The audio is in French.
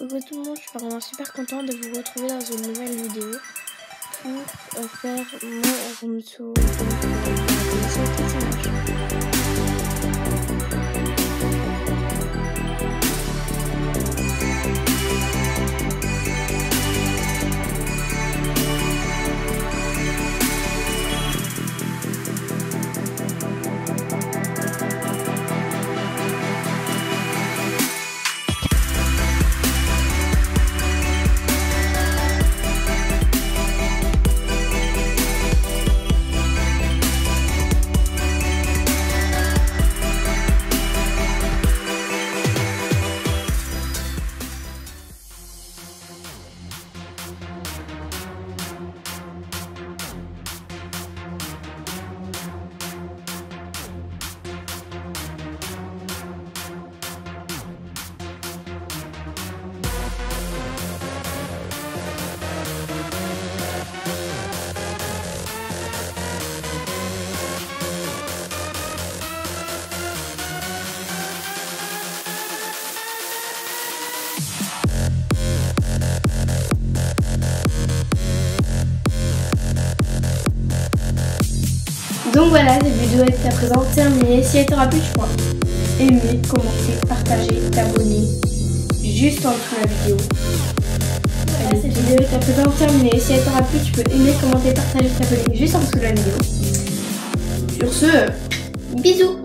Coucou tout le monde, je suis vraiment super content de vous retrouver dans une nouvelle vidéo pour euh, faire mon room. Donc voilà, cette vidéo est à présent terminée. Si elle t'aura plu, tu pourras aimer, commenter, partager, t'abonner juste en dessous de la vidéo. Voilà, cette vidéo est à présent terminée. Si elle t'aura plu, tu peux aimer, commenter, partager, t'abonner juste en dessous de la vidéo. Sur ce, bisous